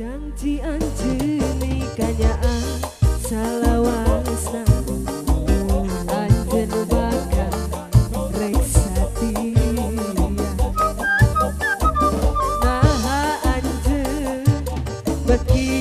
Janji anjeni kanyaan salawasna Anjen bakal reksa dia Nah anjen Bekia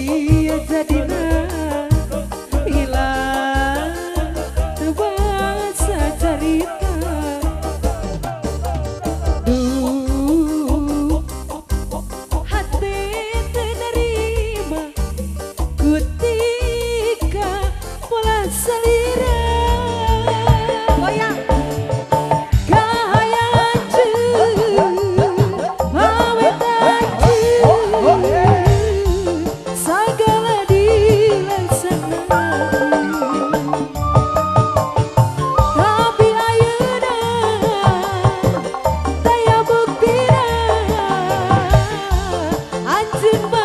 Music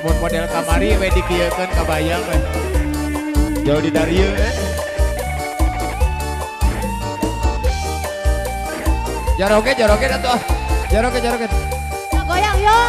lamun model kamari we dikieukeun kabayang we. Jauh di dari eh. Jaroket jaroket atuh jaroket jaroket Goyang yo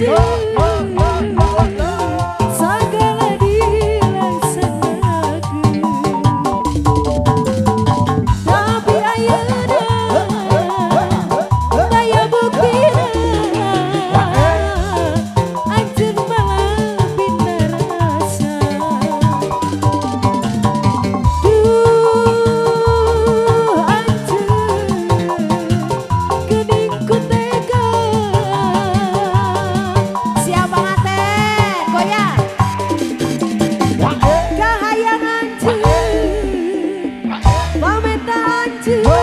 Oh. to